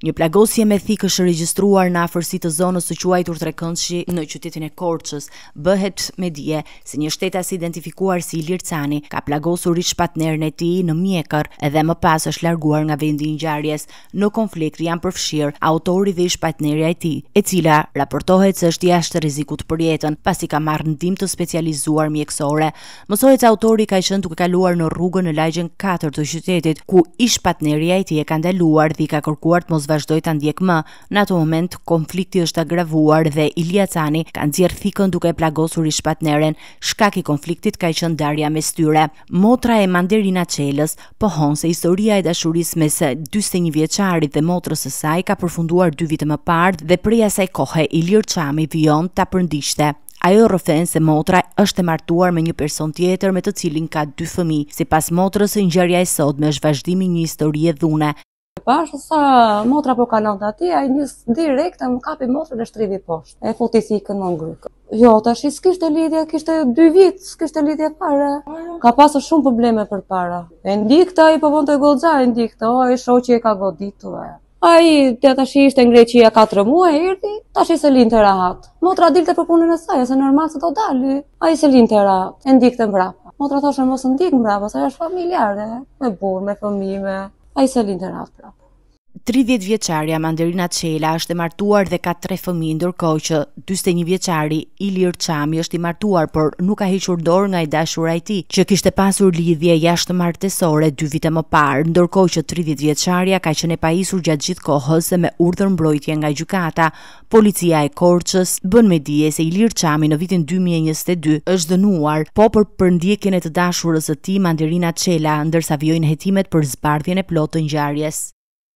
Një plagosje me thikë është regjistruar në afërsi të zonës së quajtur Trekëndshi në qytetin e Korçës. Bëhet me dije se një shtetas i identifikuar si Ilir Çami ka plagosur ish-partneren e tij në mjekër dhe më pas është larguar nga vendi i ngjarjes. Në konflikt janë përfshirë autori dhe ish-partnerja e tij, e cila raportohet se është jashtë rrezikut për jetën, pasi ka marrë ndihmë të specializuar mjekësore. Mësohet se autori ka qenë duke kaluar në rrugën në lagjen 4 të qytetit, ku ish-partnerja e tij e ka ndaluar dhe i ka kërkuar të mos vazhdojë ta ndjekë më. Në atë moment, konflikti është agravuar dhe Ilir Çami ka nxjerrë thikën duke e plagosur ish-partneren. Shkak i konfliktit ka qenë ndarja mes tyre. Motra e Manderina Çelës pohon se historia e dashurisë mes dyzet e një vjeçarit dhe motrës së saj ka përfunduar dy vite më parë dhe prej asaj kohe Ilir Çami vijon ta përndiqte. Ajo rrëfen se motra është e martuar me një person tjetër me të cilin ka dy fëmijë. Sipas motrës, ngjarja e sotme është vazhdim i një historie dhune. Pashë sa motra po kalonte atje, ai nis direkt e më kapi motrën e shtriu poshtë. I futi thikën në grykë. Jo, tashi s'kishte lidhje, kishte dy vit, s'kishte lidhje fare. Ka pasur shumë probleme përpara. E ndiqte i po vonte goza, e ndiqte, o, e shoqi e ka goditur, e. Ai te tashi ishte në Greqia 4 muaj erdhi, tashi s'e linte rahat. Motra dilte për punën e saj, se normal se do dalë. Ai s'e linte rahat, e ndiqte mbrapa. Motra thoshte mos ndiq mbrapa, se është familjare, me burrë, me fëmijë. Ai s'e linte rahat prapë. 30 vjeçarja Manderina Çela është e martuar dhe ka tre fëmijë, ndërkohë që Dyzet e një vjeçari, Ilir Çami është i martuar, por nuk ka hequr dorë nga e dashura e tij, që kishte pasur lidhje jashtëmartesore dy vite më parë, ndërkohë që tridhjetë vjeçarja ka qenë e pajisur gjatë gjithë kohës dhe me urdhër mbrojtje nga gjykata. Policia e Korçës bën me dije se Ilir Çami në vitin dy mijë e njëzet e dy është dënuar po për përndjekjen e të dashurës së tij Manderina Çela, ndërsa vijojnë hetimet për zbardhjen e plotë të ngjarjes.